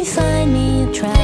she find me a track